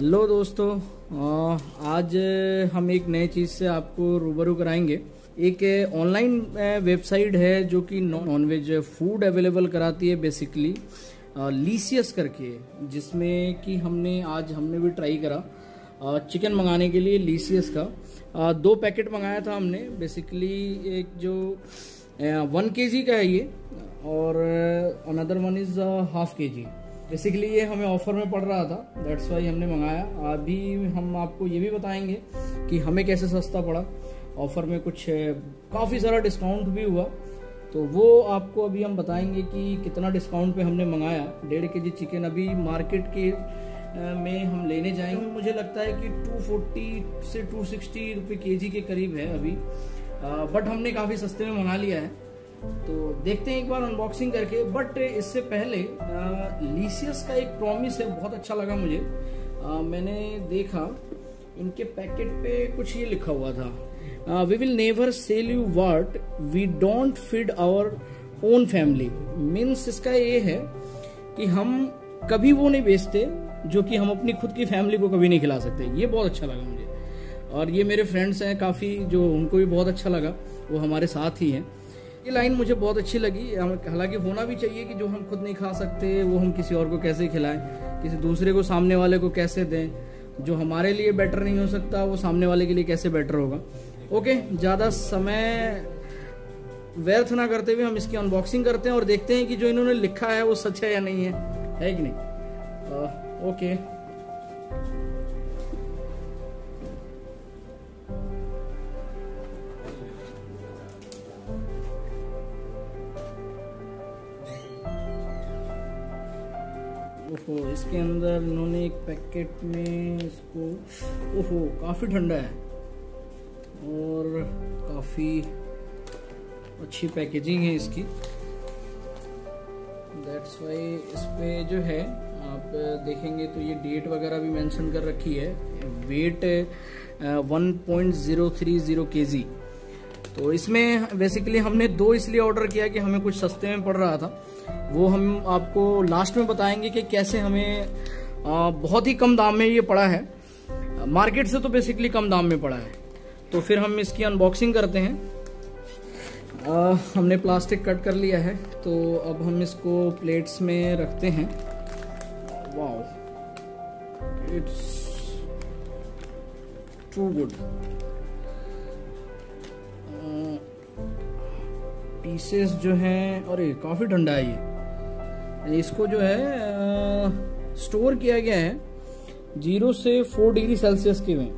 Hello दोस्तों आज हम एक नए चीज़ से आपको रूबरू कराएँगे। एक ऑनलाइन वेबसाइट है जो कि नॉन वेज फ़ूड अवेलेबल कराती है बेसिकली लीसियस करके, जिसमें कि हमने, आज हमने भी ट्राई करा चिकन मंगाने के लिए लीसियस का। दो पैकेट मंगाया था हमने बेसिकली एक जो वन के का है ये, और another one is half K ji basically ये हमें ऑफ़र में पड़ रहा था. दैट्स वाई हमने मंगाया. अभी हम आपको ये भी बताएँगे कि हमें कैसे सस्ता पड़ा. ऑफ़र में कुछ काफ़ी सारा डिस्काउंट भी हुआ. तो वो आपको अभी हम बताएँगे कि कितना डिस्काउंट पे हमने मंगाया. डेढ़ के जी चिकन अभी मार्केट के में हम लेने जाएँगे मुझे लगता है कि 240 से 260 रुपए केजी के करीब है अभी. बट हमने काफ़ी सस्ते में मंगा लिया है. तो देखते हैं एक बार अनबॉक्सिंग करके बट इससे पहले लीसियस का एक प्रॉमिस है बहुत अच्छा लगा मुझे। आ, मैंने देखा इनके पैकेट पे कुछ ये लिखा हुआ था। We will never sell you what we don't feed our own family means इसका ये है कि हम कभी वो नहीं बेचते जो कि हम अपनी खुद की फैमिली को कभी नहीं खिला सकते। ये बहुत अच्छा लगा मुझे। और ये मेरे फ्रेंड्स हैं काफ़ी जो उनको भी बहुत अच्छा लगा वो हमारे साथ ही हैं। ये लाइन मुझे बहुत अच्छी लगी। हालाँकि होना भी चाहिए कि जो हम खुद नहीं खा सकते वो हम किसी और को कैसे खिलाएँ? किसी दूसरे को सामने वाले को कैसे दें? जो हमारे लिए बेटर नहीं हो सकता वो सामने वाले के लिए कैसे बेटर होगा? ओके ज़्यादा समय व्यर्थ ना करते हुए हम इसकी अनबॉक्सिंग करते हैं और देखते हैं कि जो इन्होंने लिखा है वो सच है या नहीं है। है कि नहीं? आ, ओके ओहो, इसके अंदर इन्होंने एक पैकेट में इसको, ओहो, काफ़ी ठंडा है। और काफ़ी अच्छी पैकेजिंग है इसकी। दैट्स वाई इस पे जो है, आप देखेंगे तो ये डेट वगैरह भी मेंशन कर रखी है। Weight one point zero three zero K G तो इसमें बेसिकली हमने दो इसलिए ऑर्डर किया कि हमें कुछ सस्ते में पड़ रहा था। वो हम आपको लास्ट में बताएँगे कि कैसे हमें बहुत ही कम दाम में ये पड़ा है। मार्केट से तो बेसिकली कम दाम में पड़ा है। तो फिर हम इसकी अनबॉक्सिंग करते हैं। आ, हमने प्लास्टिक कट कर लिया है तो अब हम इसको प्लेट्स में रखते हैं। Wow it's too good pieces जो हैं अरे काफ़ी ठंडा है ये। इसको जो है स्टोर किया गया है ज़ीरो से फोर डिग्री सेल्सियस के में।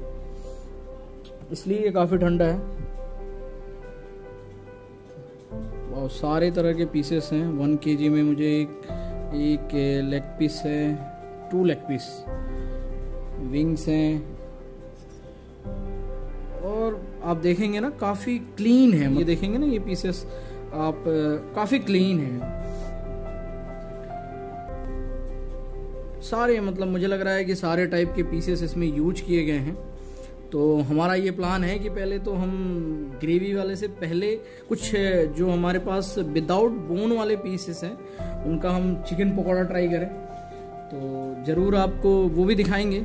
इसलिए ये काफ़ी ठंडा है। और सारे तरह के पीसेस हैं। वन के जी में मुझे एक एक लेग पीस है टू लेग पीस विंग्स हैं। और आप देखेंगे ना, काफ़ी क्लीन है। ये देखेंगे ना ये पीसेस आप काफ़ी क्लीन हैं। सारे मतलब मुझे लग रहा है कि सारे टाइप के पीसेस इसमें यूज़ किए गए हैं। तो हमारा ये प्लान है कि पहले तो हम ग्रेवी वाले से पहले कुछ जो हमारे पास विदाउट बोन वाले पीसेस हैं, उनका हम चिकन पकौड़ा ट्राई करें। तो ज़रूर आपको वो भी दिखाएँगे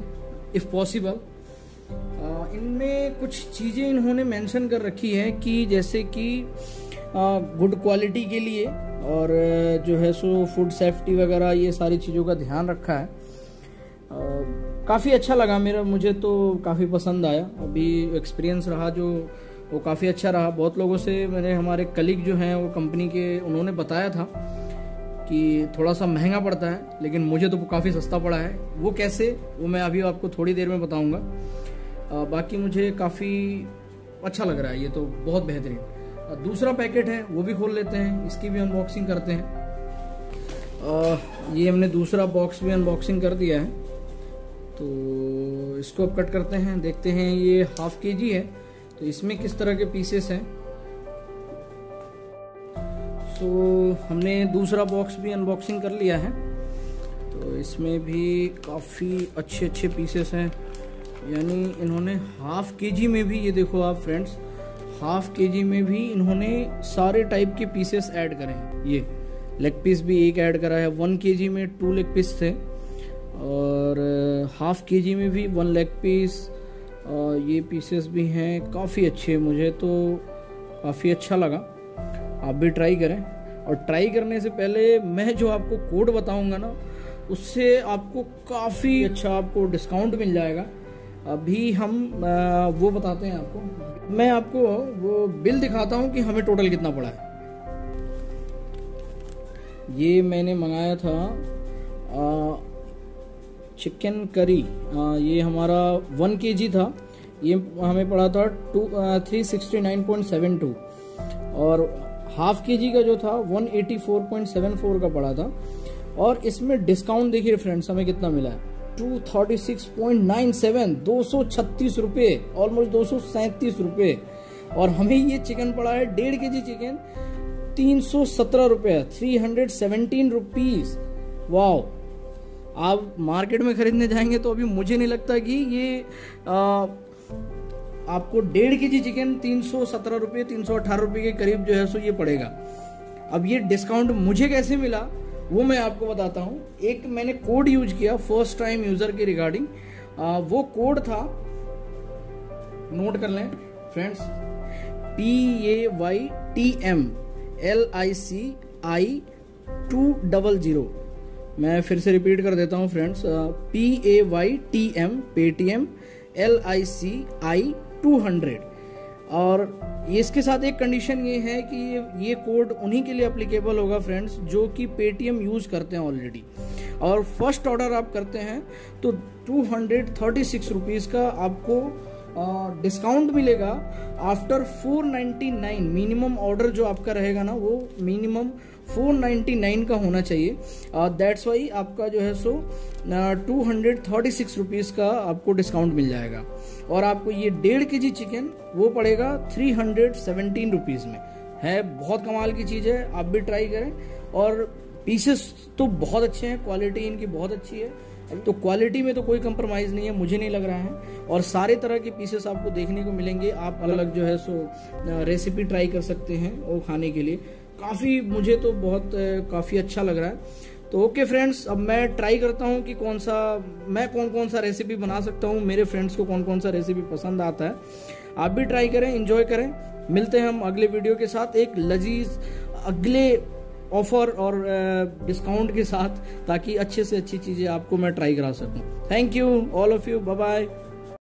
इफ़ पॉसिबल इनमें कुछ चीज़ें इन्होंने मेंशन कर रखी है कि जैसे कि गुड क्वालिटी के लिए और जो है सो फ़ूड सेफ्टी वगैरह, ये सारी चीज़ों का ध्यान रखा है। काफ़ी अच्छा लगा मेरा, मुझे तो काफ़ी पसंद आया। अभी एक्सपीरियंस रहा जो, वो काफ़ी अच्छा रहा। बहुत लोगों से मेरे हमारे कलीग जो हैं, वो कंपनी के, उन्होंने बताया था कि थोड़ा सा महँगा पड़ता है, लेकिन मुझे तो काफ़ी सस्ता पड़ा है। वो कैसे, वो मैं अभी आपको थोड़ी देर में बताऊँगा। बाकी मुझे काफ़ी अच्छा लग रहा है, ये तो बहुत बेहतरीन। दूसरा पैकेट है, वो भी खोल लेते हैं, इसकी भी अनबॉक्सिंग करते हैं। ये हमने दूसरा बॉक्स भी अनबॉक्सिंग कर दिया है। तो इसको अब कट करते हैं, देखते हैं ये हाफ़ के जी है तो इसमें किस तरह के पीसेस हैं। सो हमने दूसरा बॉक्स भी अनबॉक्सिंग कर लिया है। तो इसमें भी काफ़ी अच्छे अच्छे पीसेस हैं। यानी इन्होंने हाफ़ के जी में भी, ये देखो आप फ्रेंड्स हाफ़ के जी में भी इन्होंने सारे टाइप के पीसेस ऐड करे हैं। ये लेग पीस भी एक ऐड करा है। वन के जी में टू लेग पीस थे। और हाफ़ के जी में भी वन लेग पीस ये पीसेस भी हैं। काफ़ी अच्छे मुझे तो काफ़ी अच्छा लगा। आप भी ट्राई करें। और ट्राई करने से पहले मैं जो आपको कोड बताऊँगा ना, उससे आपको काफ़ी अच्छा आपको डिस्काउंट मिल जाएगा। अभी हम वो बताते हैं आपको। मैं आपको वो बिल दिखाता हूँ कि हमें टोटल कितना पड़ा है। ये मैंने मंगाया था चिकन करी आ, ये हमारा वन के जी था। ये हमें पड़ा था two three sixty nine point seven two और हाफ़ के जी का जो था one eighty four point seven four का पड़ा था। और इसमें डिस्काउंट देखिए फ्रेंड्स हमें कितना मिला है। Two thirty six point nine seven दो सौ छत्तीस रुपये ऑलमोस्ट दो सौ सैंतीस रुपये और हमें ये चिकन पड़ा है डेढ़ के जी चिकन तीन सौ सत्रह रुपये three hundred seventeen rupees wow आप मार्केट में खरीदने जाएँगे तो अभी मुझे नहीं लगता कि ये आ, आपको डेढ़ के जी चिकन तीन सौ सत्रह रुपये तीन सौ अठारह रुपये के करीब जो है सो ये पड़ेगा। अब ये डिस्काउंट मुझे कैसे मिला? वो मैं आपको बताता हूँ। एक मैंने कोड यूज़ किया फ़र्स्ट टाइम यूज़र के रिगार्डिंग वो कोड था। नोट कर लें friends P A Y T M L I C I two double zero मैं फिर से रिपीट कर देता हूँ friends P A Y T M Paytm L I C I two hundred और इसके साथ एक कंडीशन ये है कि ये ये कोड उन्हीं के लिए अप्लीकेबल होगा फ्रेंड्स जो कि पेटीएम यूज़ करते हैं ऑलरेडी और फ़र्स्ट ऑर्डर आप करते हैं तो two hundred thirty six rupees का आपको डिस्काउंट मिलेगा आफ्टर 499 मिनिमम ऑर्डर जो आपका रहेगा ना, वो मिनिमम 499 का होना चाहिए। दैट्स वाई आपका जो है सो two hundred thirty six rupees का आपको डिस्काउंट मिल जाएगा। और आपको ये डेढ़ के जी चिकन वो पड़ेगा थ्री हंड्रेड सेवनटीन रुपीज़ में। है, बहुत कमाल की चीज़ है, आप भी ट्राई करें। और पीसेस तो बहुत अच्छे हैं क्वालिटी इनकी बहुत अच्छी है। तो क्वालिटी में तो कोई कंप्रोमाइज़ नहीं है, मुझे नहीं लग रहा है। और सारे तरह के पीसेस आपको देखने को मिलेंगे। आप अलग अलग जो है सो रेसिपी ट्राई कर सकते हैं वो खाने के लिए। काफ़ी, मुझे तो बहुत काफ़ी अच्छा लग रहा है। तो ओके फ्रेंड्स अब मैं ट्राई करता हूँ कि कौन सा, मैं कौन कौन सा रेसिपी बना सकता हूँ। मेरे फ्रेंड्स को कौन कौन सा रेसिपी पसंद आता है। आप भी ट्राई करें इंजॉय करें। मिलते हैं हम अगले वीडियो के साथ। एक लजीज अगले ऑफ़र और डिस्काउंट के साथ ताकि अच्छे से अच्छी चीज़ें आपको मैं ट्राई करा सकूँ। Thank you all of you bye bye